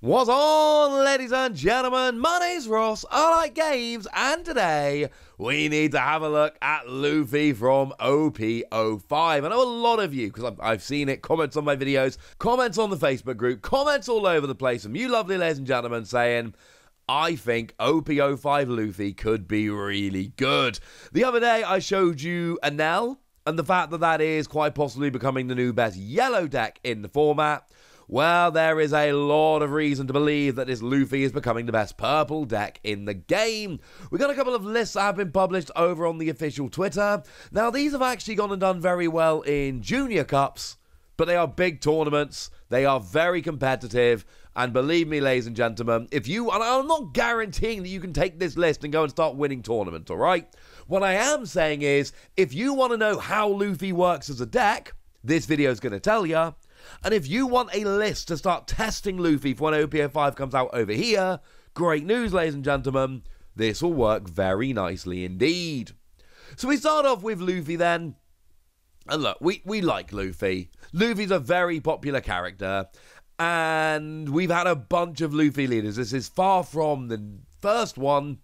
What's on, ladies and gentlemen? My name's Ross. I like games, and today we need to have a look at Luffy from OP05. I know a lot of you, because I've seen it, comments on my videos, comments on the Facebook group, comments all over the place from you lovely ladies and gentlemen saying, I think OP05 Luffy could be really good. The other day I showed you Enel, and the fact that that is quite possibly becoming the new best yellow deck in the format. Well, there is a lot of reason to believe that this Luffy is becoming the best purple deck in the game. We got a couple of lists that have been published over on the official Twitter. Now, these have actually gone and done very well in Junior Cups, but they are big tournaments. They are very competitive. And believe me, ladies and gentlemen, if you, and I'm not guaranteeing that you can take this list and go and start winning tournaments, all right? What I am saying is, if you want to know how Luffy works as a deck, this video is going to tell you. And if you want a list to start testing Luffy for when OP05 comes out over here, great news, ladies and gentlemen. This will work very nicely indeed. So we start off with Luffy then. And look, we, we like Luffy. Luffy's a very popular character. And we've had a bunch of Luffy leaders. This is far from the first one,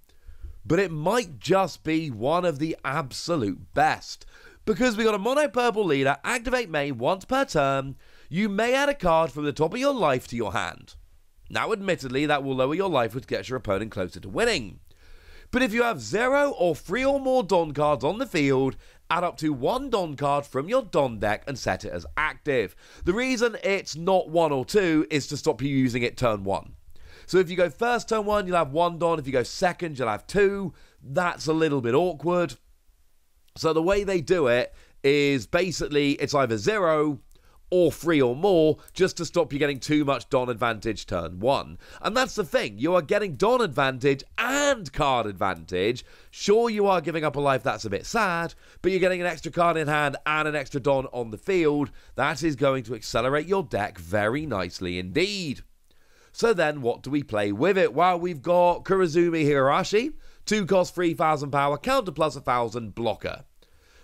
but it might just be one of the absolute best. Because we got a mono purple leader, activate May once per turn, you may add a card from the top of your life to your hand. Now, admittedly, that will lower your life, which gets your opponent closer to winning. But if you have zero or three or more Don cards on the field, add up to one Don card from your Don deck and set it as active. The reason it's not one or two is to stop you using it turn one. So if you go first turn one, you'll have one Don. If you go second, you'll have two. That's a little bit awkward. So the way they do it is basically it's either zero or three or more just to stop you getting too much Don advantage turn one. And that's the thing, you are getting Don advantage and card advantage. Sure, you are giving up a life that's a bit sad, but you're getting an extra card in hand and an extra Don on the field. That is going to accelerate your deck very nicely indeed. So then, what do we play with it? Well, we've got Kurozumi Higurashi, 2 cost 3000 power, counter plus 1000, blocker.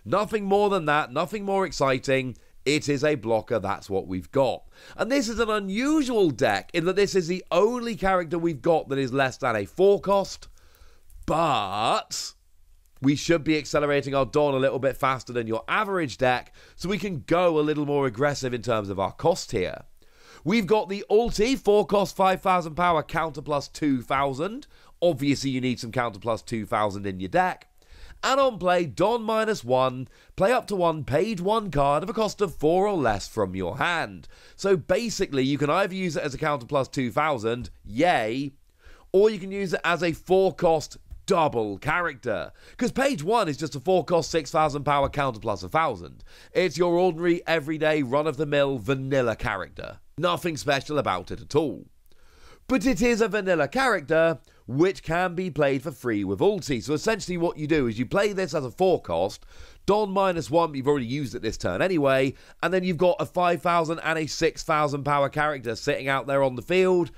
Nothing more than that, nothing more exciting. It is a blocker, that's what we've got. And this is an unusual deck in that this is the only character we've got that is less than a 4 cost, but we should be accelerating our Don a little bit faster than your average deck, so we can go a little more aggressive in terms of our cost here. We've got the ulti, 4 cost 5000 power, counter plus 2000. Obviously, you need some counter plus 2000 in your deck. And on play, Don minus one, play up to one Page One card of a cost of four or less from your hand. So basically, you can either use it as a counter plus 2000, yay, or you can use it as a four cost double character. Because page one is just a four cost 6000 power counter plus 1000. It's your ordinary, everyday, run of the mill vanilla character. Nothing special about it at all. But it is a vanilla character which can be played for free with ulti. So essentially what you do is you play this as a forecast, Don minus 1, you've already used it this turn anyway, and then you've got a 5,000 and a 6,000 power character sitting out there on the field.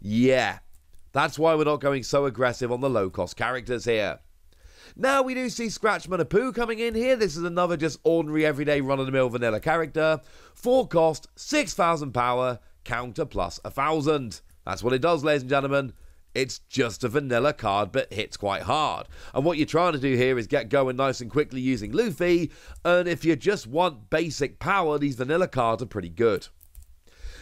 Yeah, that's why we're not going so aggressive on the low cost characters here. Now we do see Scratchmen Apoo coming in here. This is another just ordinary everyday run-of-the-mill vanilla character. 4 cost, 6,000 power, counter plus 1,000. That's what it does, ladies and gentlemen. It's just a vanilla card, but hits quite hard. And what you're trying to do here is get going nice and quickly using Luffy, and if you just want basic power, these vanilla cards are pretty good.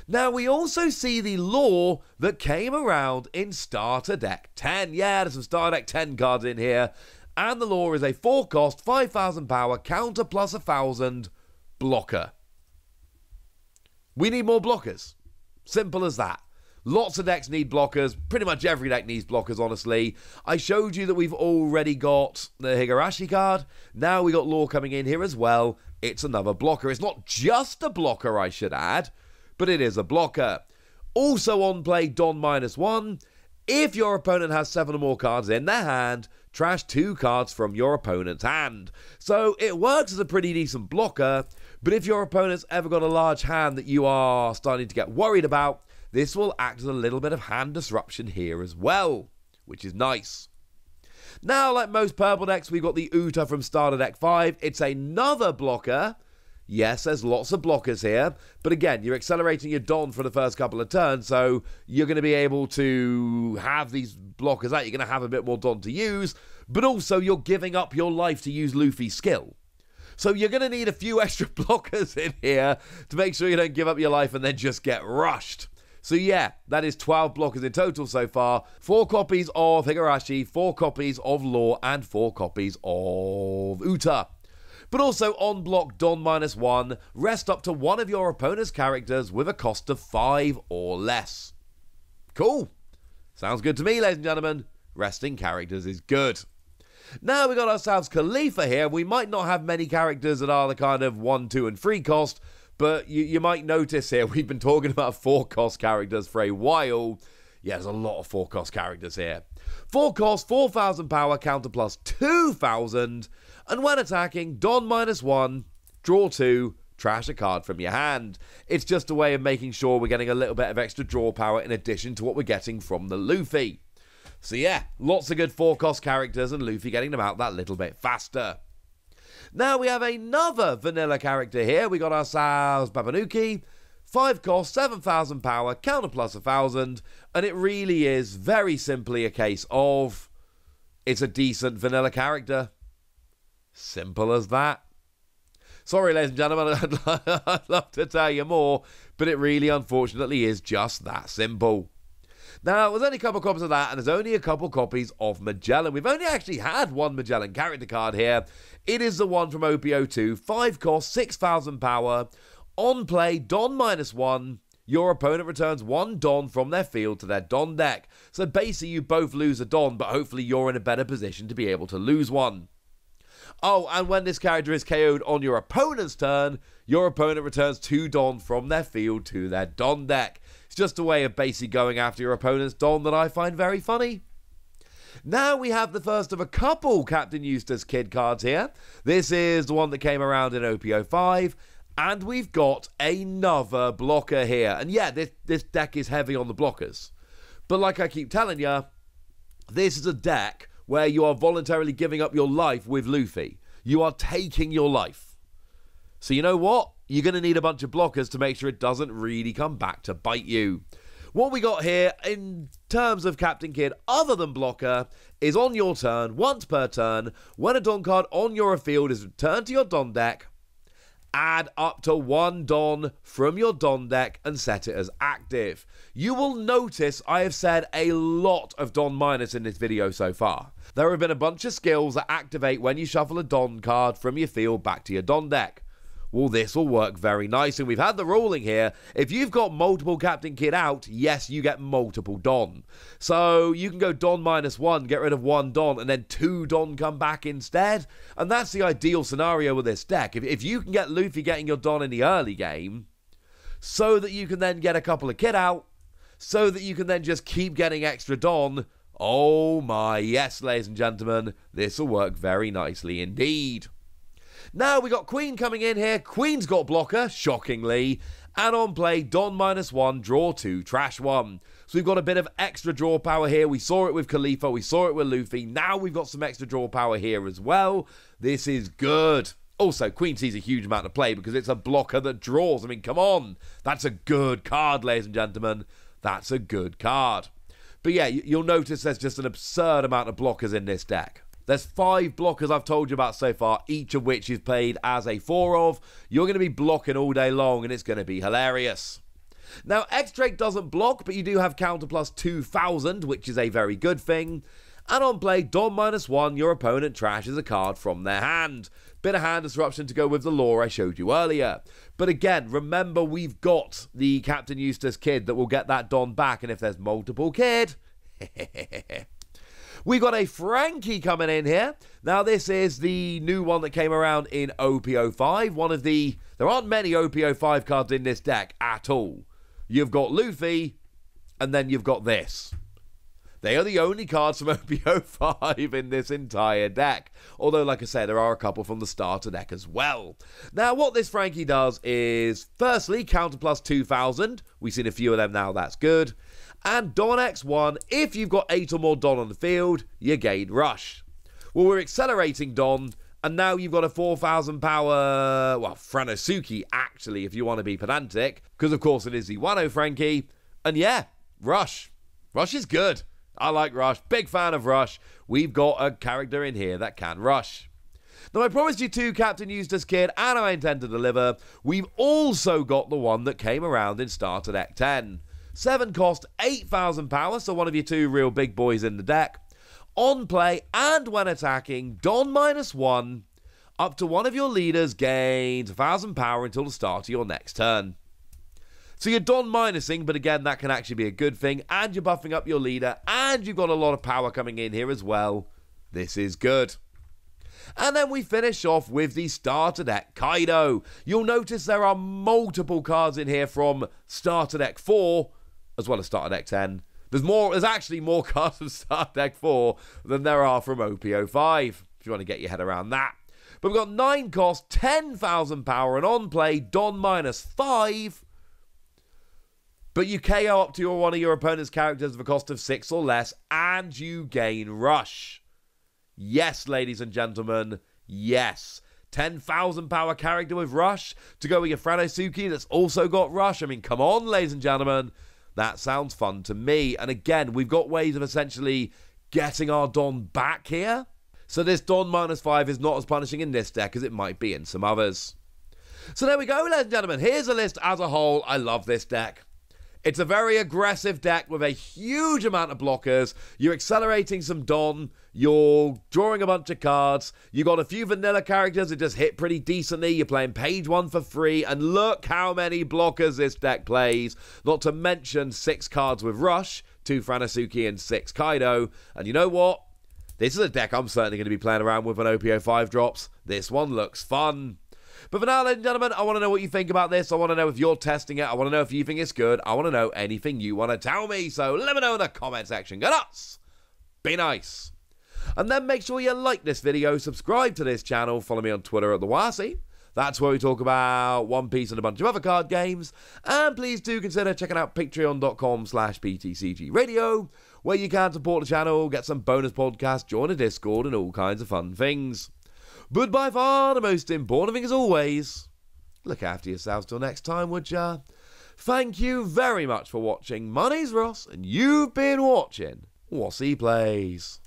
Now, we also see the Law that came around in Starter Deck 10. Yeah, there's some Starter Deck 10 cards in here. And the Law is a 4 cost, 5000 power, counter plus 1000 blocker. We need more blockers. Simple as that. Lots of decks need blockers. Pretty much every deck needs blockers, honestly. I showed you that we've already got the Higurashi card. Now we got Law coming in here as well. It's another blocker. It's not just a blocker, I should add, but it is a blocker. Also on play, Don minus one. If your opponent has seven or more cards in their hand, trash two cards from your opponent's hand. So it works as a pretty decent blocker, but if your opponent's ever got a large hand that you are starting to get worried about, this will act as a little bit of hand disruption here as well, which is nice. Now, like most purple decks, we've got the Uta from Starter Deck 5. It's another blocker. Yes, there's lots of blockers here, but again, you're accelerating your Don for the first couple of turns, so you're going to be able to have these blockers out. You're going to have a bit more Don to use, but also you're giving up your life to use Luffy's skill. So you're going to need a few extra blockers in here to make sure you don't give up your life and then just get rushed. So yeah, that is 12 blockers in total so far. Four copies of Higurashi, four copies of Law, and four copies of Uta but also on block Don minus one, rest up to one of your opponent's characters with a cost of five or less. Cool. Sounds good to me, ladies and gentlemen. Resting characters is good. Now we got ourselves Kalifa here. We might not have many characters that are the kind of one, two, and three cost, but you, you might notice here we've been talking about four cost characters for a while. Yeah, there's a lot of four cost characters here. Four cost, 4,000 power, counter plus 2,000. And when attacking, Don minus one, draw two, trash a card from your hand. It's just a way of making sure we're getting a little bit of extra draw power in addition to what we're getting from the Luffy. So yeah, lots of good four cost characters and Luffy getting them out that little bit faster. Now we have another vanilla character here. We got ourselves Babanuki. 5 cost, 7,000 power, counter plus 1,000, and it really is very simply a case of it's a decent vanilla character. Simple as that. Sorry, ladies and gentlemen, I'd, I'd love to tell you more, but it really, unfortunately, is just that simple. Now, there's only a couple copies of that, and there's only a couple copies of Magellan. We've only actually had one Magellan character card here. It is the one from OP02, 5 cost, 6,000 power. On play, Don minus 1. Your opponent returns one Don from their field to their Don deck. So basically, you both lose a Don, but hopefully, you're in a better position to be able to lose one. Oh, and when this character is KO'd on your opponent's turn, your opponent returns two Don from their field to their Don deck. It's just a way of basically going after your opponent's Don that I find very funny. Now we have the first of a couple Captain Eustace Kid cards here. This is the one that came around in OP05. And we've got another blocker here. And yeah, this, this deck is heavy on the blockers. But like I keep telling you, this is a deck where you are voluntarily giving up your life with Luffy. You are taking your life. So, you know what? You're going to need a bunch of blockers to make sure it doesn't really come back to bite you. What we got here in terms of Captain Kid, other than blocker, is on your turn, once per turn, when a Don card on your field is returned to your Don deck, add up to one Don from your Don deck and set it as active. You will notice I have said a lot of Don minus in this video so far. There have been a bunch of skills that activate when you shuffle a Don card from your field back to your Don deck. Well, this will work very nice. And we've had the ruling here. If you've got multiple Captain Kid out, yes, you get multiple Don. So you can go Don minus one, get rid of one Don, and then two Don come back instead. And that's the ideal scenario with this deck. If, if you can get Luffy getting your Don in the early game, so that you can then get a couple of Kid out, so that you can then just keep getting extra Don. Oh my, yes, ladies and gentlemen, this will work very nicely indeed. Now we got Queen coming in here. Queen's got blocker, shockingly. And on play, Don minus one, draw two, trash one. So we've got a bit of extra draw power here. We saw it with Kalifa, we saw it with Luffy. Now we've got some extra draw power here as well. This is good. Also, Queen sees a huge amount of play because it's a blocker that draws. I mean, come on. That's a good card, ladies and gentlemen. That's a good card. But yeah, you'll notice there's just an absurd amount of blockers in this deck. There's five blockers I've told you about so far, each of which is played as a four of. You're going to be blocking all day long, and it's going to be hilarious. Now, X Drake doesn't block, but you do have counter plus 2000, which is a very good thing. And on play, Don minus one, your opponent trashes a card from their hand. Bit of hand disruption to go with the Law I showed you earlier. But again, remember we've got the Captain Eustace kid that will get that Don back, and if there's multiple kid, We got a Franky coming in here. Now, this is the new one that came around in OP05. One of the. There aren't many OP05 cards in this deck at all. You've got Luffy, and then you've got this. They are the only cards from OP05 in this entire deck. Although, like I said, there are a couple from the starter deck as well. Now, what this Franky does is, firstly, counter plus 2000. We've seen a few of them now, that's good. And Don X1, if you've got 8 or more Don on the field, you gain Rush. Well, we're accelerating Don, And now you've got a 4,000 power, well, Franosuke, actually, if you want to be pedantic, because of course it is the Wano Franky. And yeah, Rush. Rush is good. I like Rush. Big fan of Rush. We've got a character in here that can rush. Now, I promised you two Captain Eustace Kid, and I intend to deliver. We've also got the one that came around in Starter Deck 10. 7 cost 8,000 power, so one of your two real big boys in the deck on play and when attacking, Don minus one. Up to one of your leaders gains 1000 power until the start of your next turn. So you're Don minusing, but again, that can actually be a good thing, and you're buffing up your leader, and you've got a lot of power coming in here as well. This is good. And then we finish off with the starter deck Kaido. You'll notice there are multiple cards in here from starter deck 4, as well as starter deck 10, there's more. There's actually more cards from Star Deck 4 than there are from OP05. If you want to get your head around that. But we've got 9 cost, 10,000 power, and on play, Don minus 5. But you KO up to your, one of your opponent's characters with a cost of 6 or less, and you gain Rush. Yes, ladies and gentlemen, yes. 10,000 power character with Rush to go with your Franosuke that's also got Rush. I mean, come on, ladies and gentlemen. That sounds fun to me. And again, we've got ways of essentially getting our Don back here. So this Don minus 5 is not as punishing in this deck as it might be in some others. So there we go, ladies and gentlemen. Here's a list as a whole. I love this deck. It's a very aggressive deck with a huge amount of blockers. You're accelerating some Don. You're drawing a bunch of cards. You got a few vanilla characters that just hit pretty decently. You're playing page one for free. And look how many blockers this deck plays. Not to mention six cards with Rush, two Franosuke, and six Kaido. And you know what? This is a deck I'm certainly going to be playing around with when OP05 drops. This one looks fun. But for now, ladies and gentlemen, I want to know what you think about this. I want to know if you're testing it. I want to know if you think it's good. I want to know anything you want to tell me. So let me know in the comment section. Go nuts! Be nice. And then make sure you like this video, subscribe to this channel, follow me on Twitter at the Wossy. That's where we talk about One Piece and a bunch of other card games. And please do consider checking out patreon.com slash ptcgradio, where you can support the channel, get some bonus podcasts, join a Discord, and all kinds of fun things. But by far the most important thing, as always, look after yourselves till next time, would ya? Thank you very much for watching. My name's Ross, and you've been watching Wossy Plays.